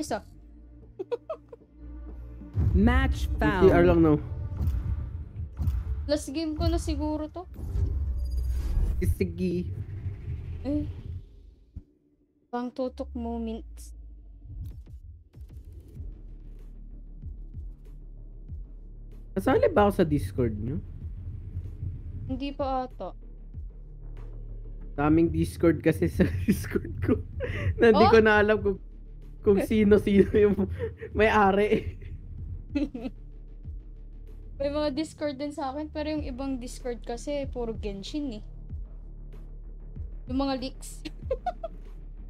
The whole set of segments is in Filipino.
Isa. Match CR found. lang no. Last game ko na siguro to. Sige. Eh. Pang tutok moments. Kasali ba ako sa Discord nyo? Hindi pa ata. Daming Discord kasi sa Discord ko. na hindi Oh? ko na alam kung, kung sino-sino yung may-ari. May mga Discord din sa akin, pero yung ibang Discord kasi puro Genshin eh. Yung mga leaks.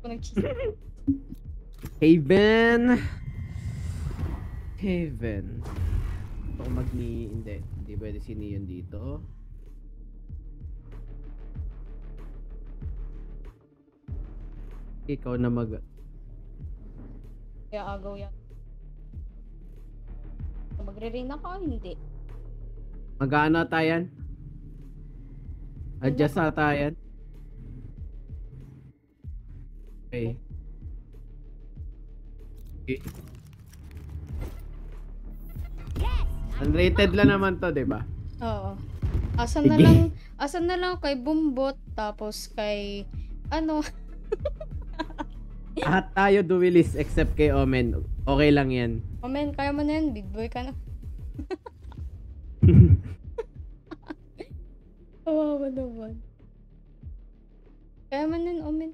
Kung nag-cheese. Haven. Haven. Gusto ko mag-ni... Hindi. Hindi pwede si Neon dito. Ikaw na mag... Kaya agaw yan. Magre-rain ako, hindi. Mag-ano tayan? Adjust ata yan? Okay. Okay. Unrated lang naman to, di ba? Oo. Asan na Sige. lang, asan na lang kay Bumbot, tapos kay, ano, Lahat tayo duelist except kay Omen. Okay lang yan. man, kaya mo na yan, big boy ka na. Kawawa naman. Kaya man yan, Omen.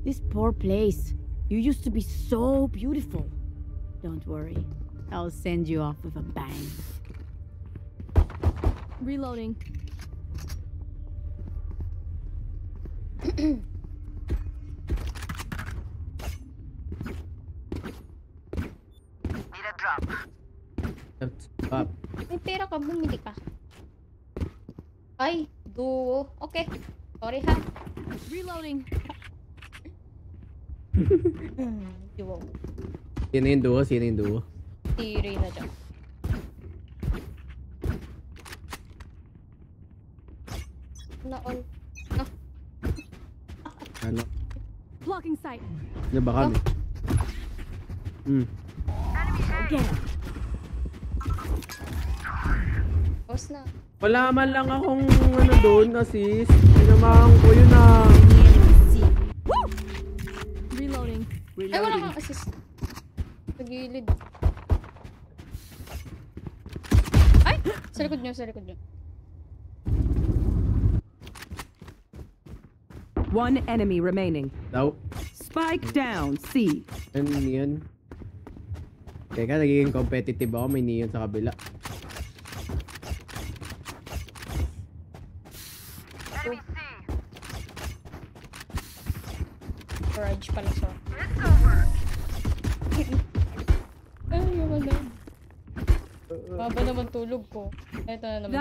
This poor place. You used to be so beautiful. Don't worry. I'll send you off with a bang. Reloading. Up. May pera ka, bumili ka. Ay, duo. Okay. Sorry ha. Reloading. Hmm, duo. Sino yung duo? Sino yung duo? Si Reyna dyan. Na all. Ano? Blocking sight. Ano ba kami? Hmm. Get him. Boss na. Wala man lang akong ano doon, assist. Sinamahan ko yun ah. Reloading. Ay, wala kang assist. Sa gilid. Ay! Sa likod niyo, sa likod niyo. One enemy remaining. Daw. Spike down. C. Ano yun? Teka, nagiging competitive ako. May neon sa kabila.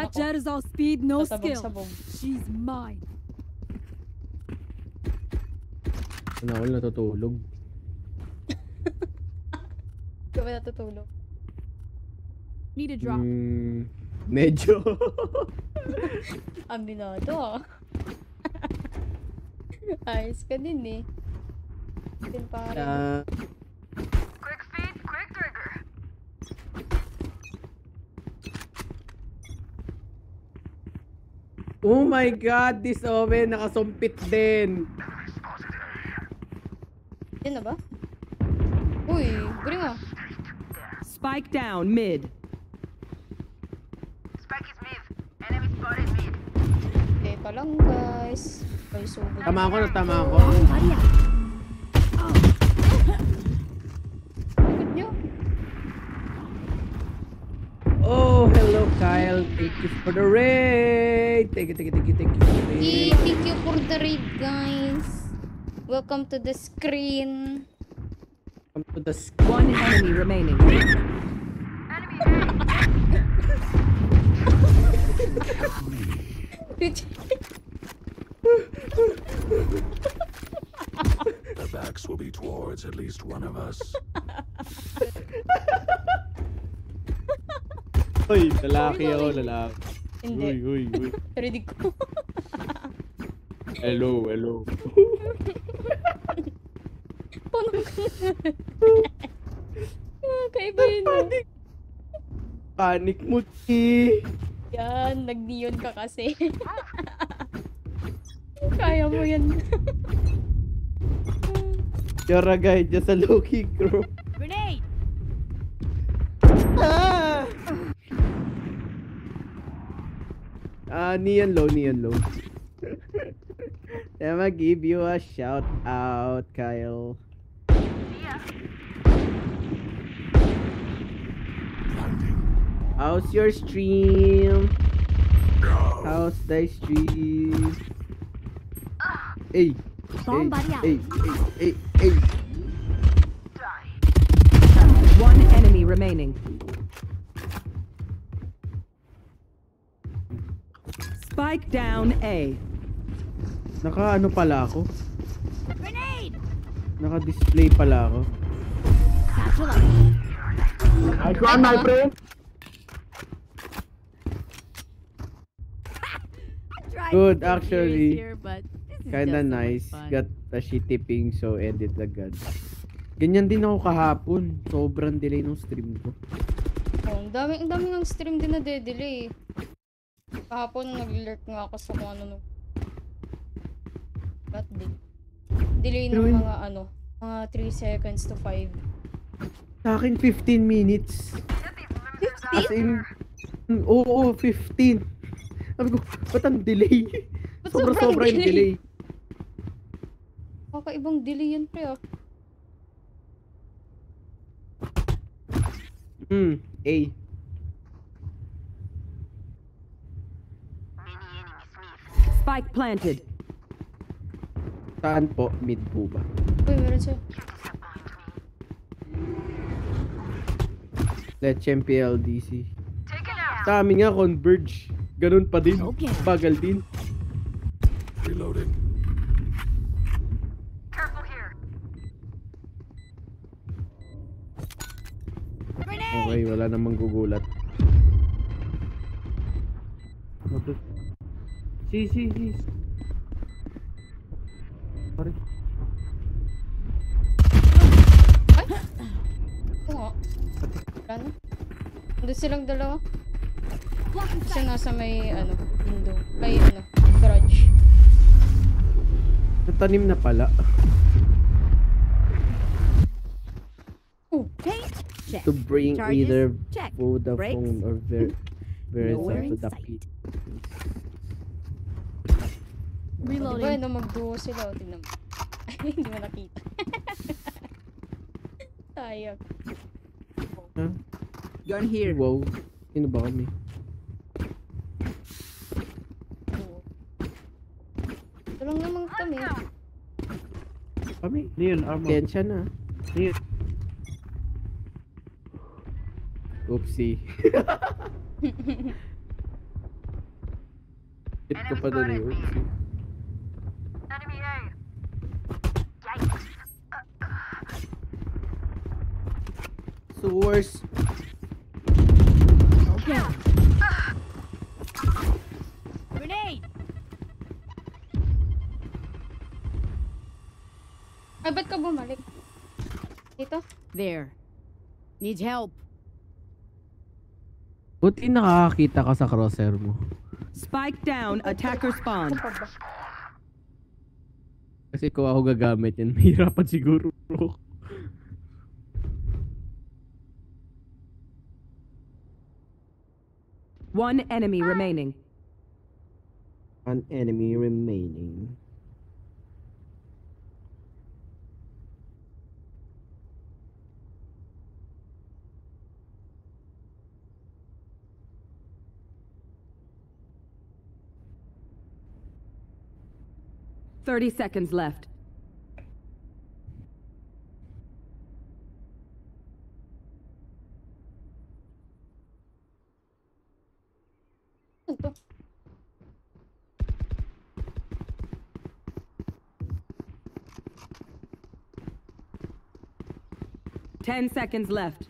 Ako. jet is all speed, no skill. Sabog-sabog. She's mine. Ano ako natutulog. Ikaw ba natutulog? Need a drop. Hmm, medyo. Aminado ah. Ayos ka din eh. Din. Ah, Oh my god, this oven nakasumpit din. Yan na ba? Uy, bring ah. Spike down. Mid. Okay pa lang guys. Tama ako na tama ako. Kyle. Thank you for the raid. Thank you, thank you, thank you, thank you. for Yay, thank you for the raid guys. Welcome to the screen. Come to the sk- One enemy remaining. Their backs will be towards at least one of us. Uy, lalaki ako, lalaki. Hindi. Uy, uy, uy. Rinig ko. Hello, hello. Punong ka na. Ah, Kaiba yun ah. Panic mo, Chi. Yan, nag-neon ka kasi. Kaya mo yan. Yara guy, dyan sa low-key crew. Grenade! Ah, neon low, neon low. I'ma give you a shout out, Kyle. How's your stream? How's the stream? Hey, hey, hey, hey, hey. One enemy remaining. Spike down A. Naka ano pala ako? Grenade! Naka-display pala ako. Satchel out. Nice one, my friend. Good, actually. Here, but Kinda nice. fun. Got a shitty ping so edit agad. Ganyan din ako kahapon. Sobrang delay ng stream ko. Oh, ang dami, ang dami ng stream din na delay. Kahapon nag-lurk nga ako sa kung ano no. That day. Delay ng mga ano, mga 3 seconds to 5. Sa akin, 15 minutes. 50? As in, oo, 15. Sabi ko, ba't ang delay? Ba't Sobra-sobra yung delay. Kakaibang delay yan pre ah. Hmm, A. Spike planted. Saan po? Mid po ba? Uy, meron siya. Let's PLDC. Sa amin nga, Converge. Ganun pa din. Bagal din. Reloading. Okay, wala namang gugulat. Si, si, si. Sorry. Oo. Doon silang dalawa. Isa nasa may ano, window. Ay ano, garage. Natanim na pala. Oh? Check. To bring Charges? either Check. Vodafone or Ver Verizon to the sight. Pit. Diba Reloading. na magduo sila o tingnan mo. Ay, hindi mo nakita. Sayang. Huh? Gun here. Wow. Sino ba kami? Lang naman kami. Kami. Neon armor. Kensya na. Neon. Oopsie. Hit ko pa doon eh. Oopsie. Source. Okay. Grenade! Ay, ba't ka bumalik? Dito? There. Needs help. Buti nakakakita ka sa crosshair mo. Spike down. Attacker spawn. Kasi kung ako gagamit yan, mahirapan siguro. One enemy ah. remaining. One enemy remaining. Thirty seconds left. Ten seconds left.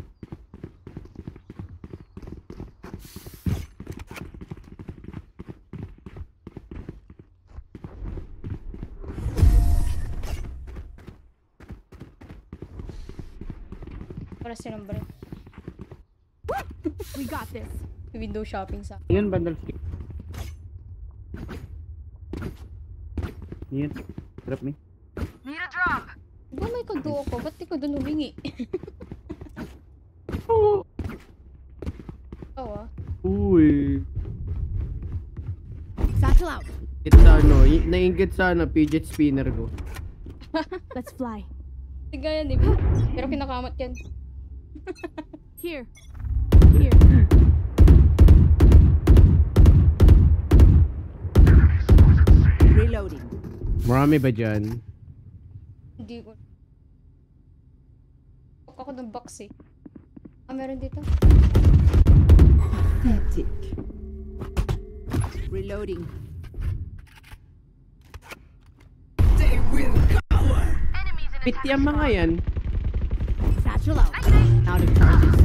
We got this. Window shopping sa Yun, bundle skip. Yun. Drop me. Di ba may kaduo ko? Ba't di ko dun humingi? Oo. Oo ah. Uy. Satchel out. It's ano, y- nainggit sa ano, fidget spinner ko. Let's fly. Tiga yan eh. Pero kinakamat yan. Here. Here. Reloading. Marami ba dyan? Hindi ko. Ako ng box eh. Ah, meron dito. Pathetic. Reloading. Pit yung mga yan. Satchel out. Out of charges.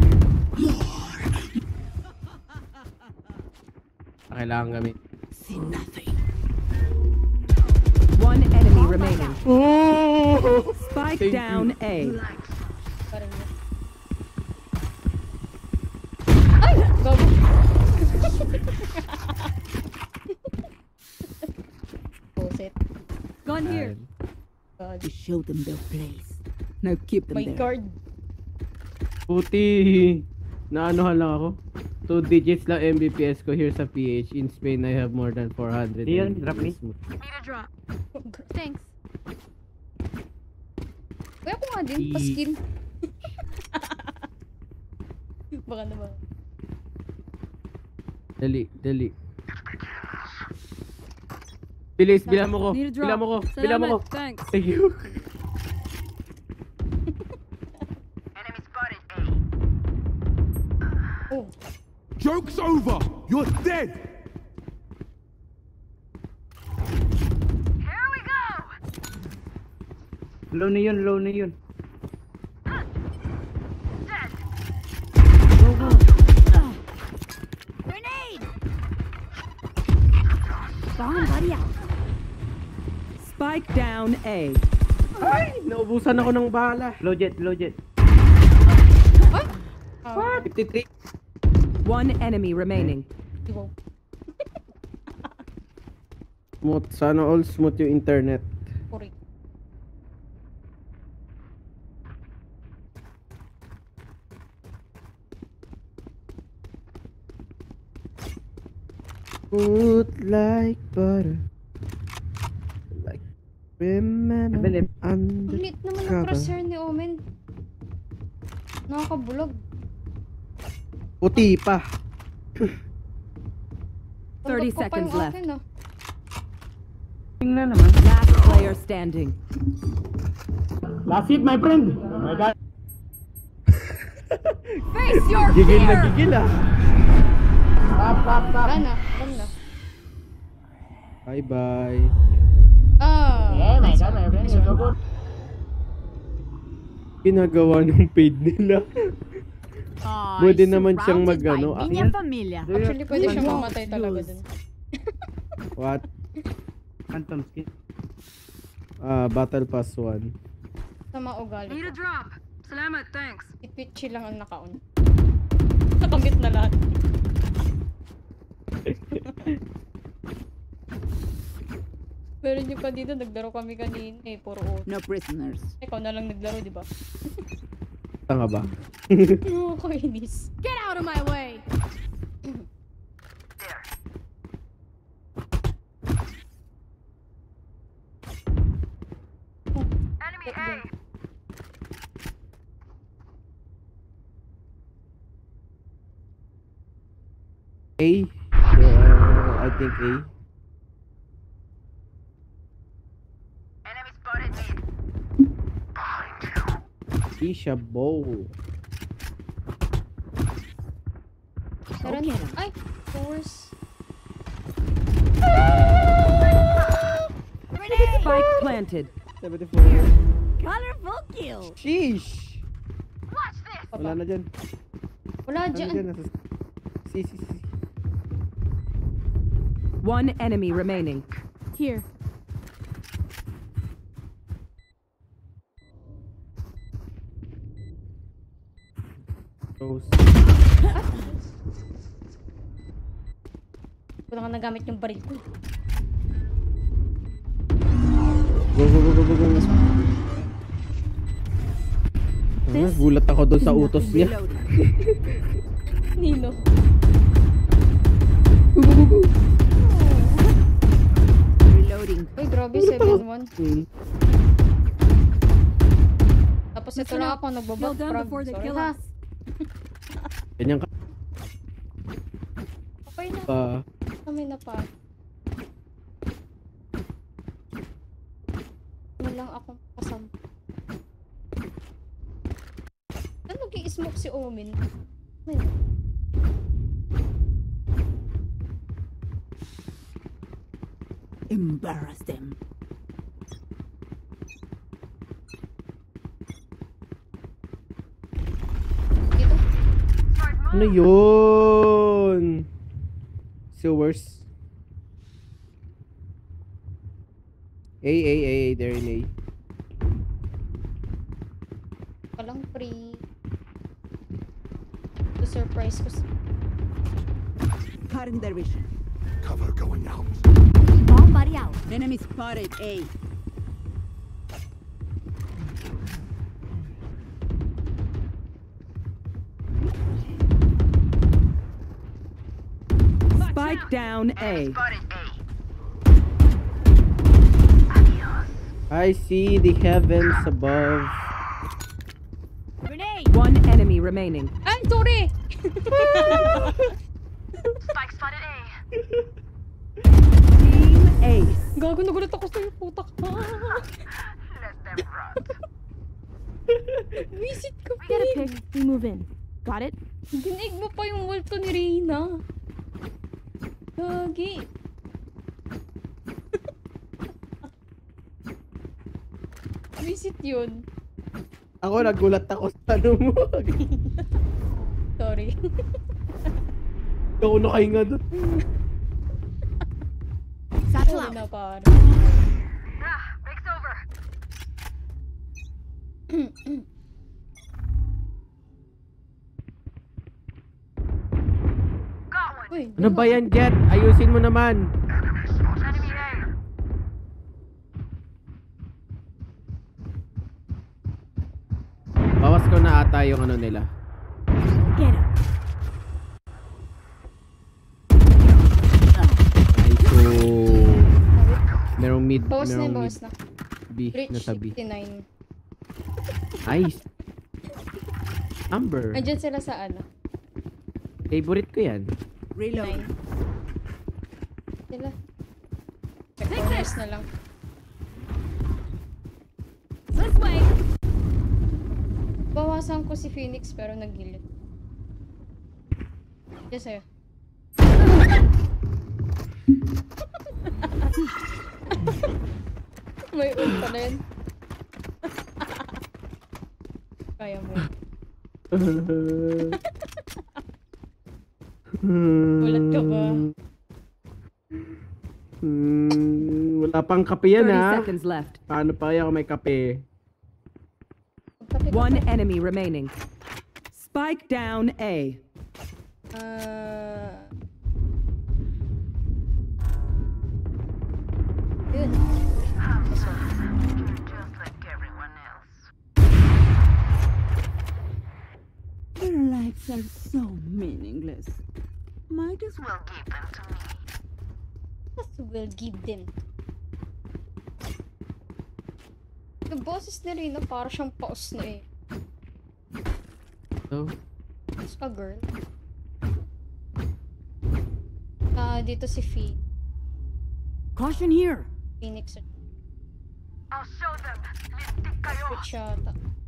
Kailangan gamit. See nothing. Remaining. Oh! Spike Thank you. down A. Gun here. God. You show them their place. Now keep them My there. guard. Puti. Naanohan lang ako. Two digits lang MBPS ko here sa PH. In Spain, I have more than 400. Ian, drop me. Need a drop. Thanks. Kaya ko nga din, I- paskin. Baka naman. Dali, dali. Bilis, bilang mo ko. Bilang mo ko. Bilang mo ko. Thanks. Thank you. Oh, Joke's over. You're dead. Low na yun, low na yun. Bomb buddy out. Spike down A. Ay, naubusan ako ng bala. Low jet, low jet. ah, 53. One enemy remaining. Smooth. Sana all smooth yung internet. Puri. Smooth like butter. Like remember Bilip. Ang under lit naman ng cover. crosshair ni Omen. Nakakabulog. Puti pa. 30 Tanggap ko pa seconds left. akin, ah. Tingnan naman. Last player standing. Last hit, my friend. Oh my god. Face your Gigil na fear. gigil ah. Na. Wala na. Bye bye. Ah. Oh. Ginagawa ng paid nila. Oh, Pwede naman siyang mag- ano, by Minya Familia. Actually, pwede siyang mamatay talaga dun. What? Phantom skin. Ah, Battle Pass 1. Sa mga ugali ko. drop. Salamat. Thanks. Twitchy lang ang nakaon. Nakamit na lahat. Meron yung pa dito, naglaro kami kanina eh, puro auto. No prisoners. Ikaw na lang naglaro, di ba? Tanga ba? Oo, kainis. Get out of my way. Get them. A? Yeah, I think A. Isha Bowl. Meron, ay, doors. Spike planted. 74. Colorful kill. Sheesh! Wala na dyan. Wala Ano dyan. dyan? Nasa... Si, si, si. One enemy remaining. Here. Rose. Na nga nagamit yung baril ko. Go, go, go, go, go, go. Ah, gulat ako doon sa utos niya. Nino. Reloading. Uy, grabe, 7-1. Hmm. Tapos ito lang ako, nagbabag before they kill ha. us. Ganyan ka Okay na. pa. Kami na pa. Ano lang akong kasama. Ano nag-i-smoke si Omin? Ano yun? Embarrass them. Ano yun? Sewers. A, A, A, A, there in A. Walang free. To surprise ko. si- Cutting their. Cover going out. Bomb buddy out. Enemy spotted A. down A. I see the heavens above. Grenade. One enemy remaining. Ay, sorry! Team Ace. Gago, nagulat ako sa'yo, putak ka. Visit ka, We get a Pig. pick. We move in. Got it? Dinig mo pa yung multo ni Reyna. Gagi. Visit yun. Ako nagulat ako sa tanong mo. Sorry. Ikaw na kayo nga doon. Satchel out. na, pare. Uy, Ano ba yan, Jet? Ayusin mo naman. Bawas ko na ata yung ano nila. Get him. Ay, so... Merong mid, Bawas na merong mid na. B Reach na B. 59. Nice. Amber. Andyan sila sa ano? Favorite ko yan. Reload. 9. Sila. Check na lang. This way. Bawasan ko si Phoenix pero nagilid. Diyan sa'yo. May ult pala yun. Kaya mo. yun. Gulat ka ba? Hmm, wala pang kape yan 30 ha. seconds left. Paano pa kaya kung may kape? Magkape ka One pa. enemy remaining. Spike down A. Ah. Yun. Their lives are so meaningless. Might as well Yes, will give them. Yung boses ni Rina, para siyang paus na eh. So, Is a girl. Ah, dito si Fee. Caution here. Phoenix. I'll show them. Switch yata. Go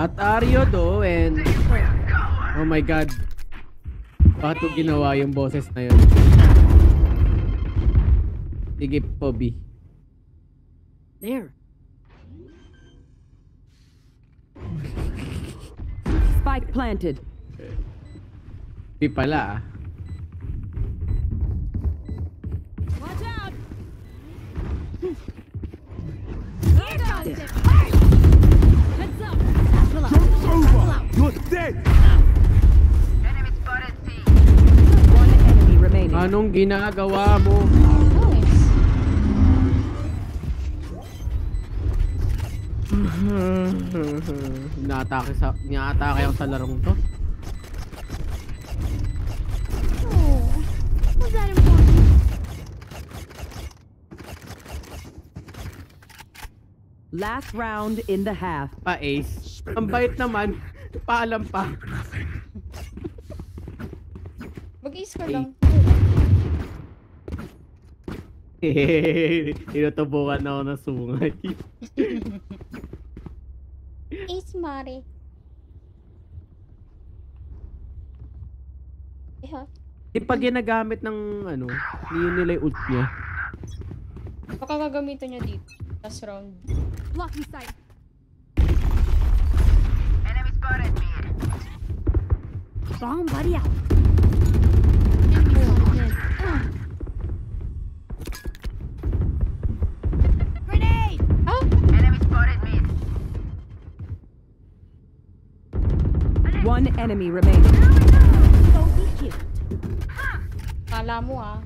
what are you doing? Oh my god. Bakit ko ginawa yung boses na yun? Sige po, B. There. Spike planted. Di pala ah. Watch out! Here You're dead! One enemy remaining. Anong ginagawa mo? Nice. Inaatake sa inaatake ako sa larong to. Oh, was that important? Last round in the half. Pa ace. Ang bait naman. Paalam pa. Mag-i-score lang. Tinutubukan ako ng sungay. Ace Mare. Eh ha? Di pa ginagamit ng ano, hindi yun nila yung ult niya. Baka gagamitin niya dito. Last round. Blocking sight. Bomb buddy out. Enemy spotted. Grenade! Ah! One enemy remaining. So be cute. Kala mo ah.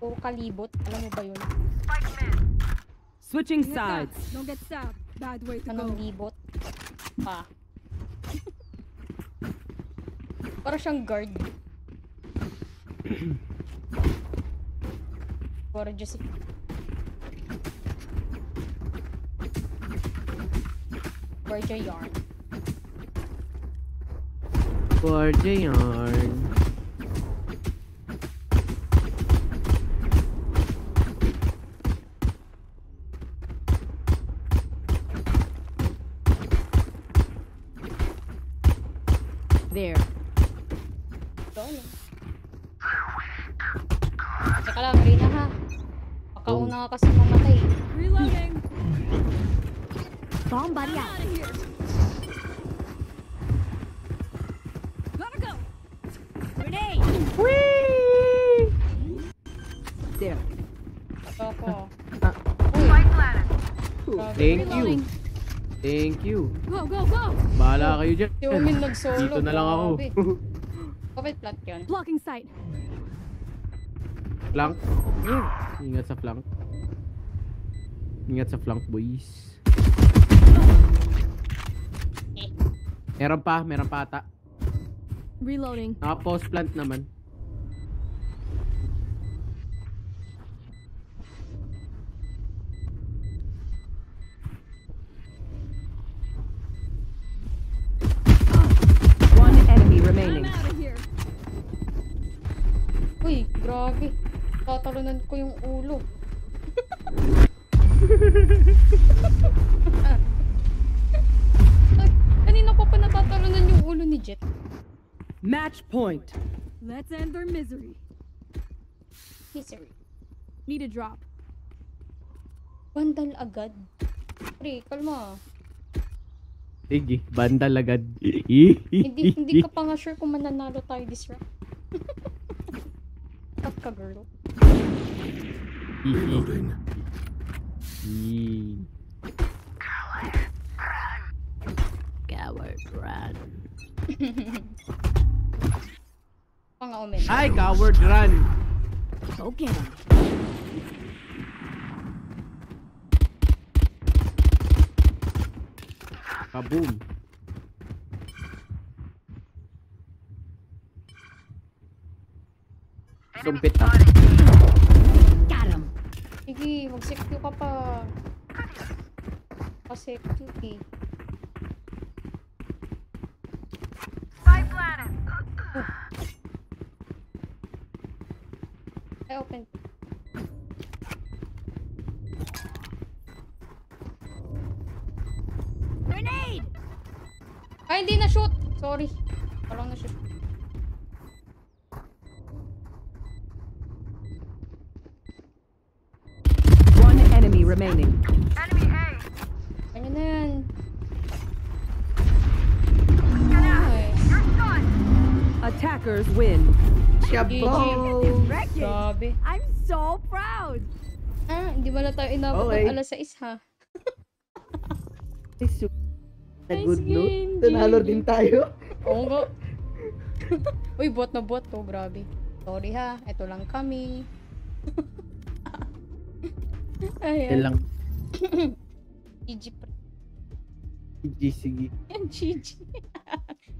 Puro kalibot. Alam mo ba yun? Switching sides. Don't get stabbed. Bad way to Anong go. libot? Pa. Para siyang guard. Gorgeous. Gorgeous yarn. Gorge yarn. There. Ako. Ah. Thank you. Thank you. Go, go, go. Bahala kayo dyan. Si Umin nag-solo. Dito na lang ako. Bakit plat yun? Blocking sight. flank. Ingat sa flank. Ingat sa flank, boys. Meron pa, meron pa ata. Reloading. Naka-post plant naman. One enemy I'm remaining. out of here. Uy, grabe. Tatalunan ko yung ulo. Ay, kanina ko pa natatalunan yung ulo ni Jet. Match point. Let's end their misery. Misery. Need a drop. Bandal agad. Pre, kalma. Sige, bandal agad. hindi, hindi ka pa nga sure kung mananalo tayo this round. Cut ka, girl. Reloading. Yee. Coward run. Panga omen. Ay, coward run! Go get him. Kaboom. Sumpit ah. Mag-secure ka pa. Pa-secure eh. Attackers win. Shabow! Grabe. I'm so proud. Ah, hindi wala tayo inabot Okay. ng alas 6 ha. Ay, su- Na good no? game, Nanalo GG. din tayo. Oo nga. Uy, bot na bot to. Grabe. Sorry ha. Ito lang kami. Ayan. Yan lang. GG. GG, sige. Yan, GG.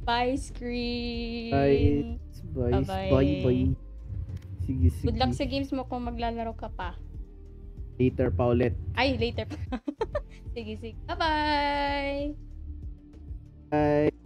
Bye, screen. Bye. Bye. Bye. Bye. Sige, sige. Good luck sa games mo kung maglalaro ka pa. Later pa ulit. Ay, later pa. sige, sige. Bye-bye! Bye.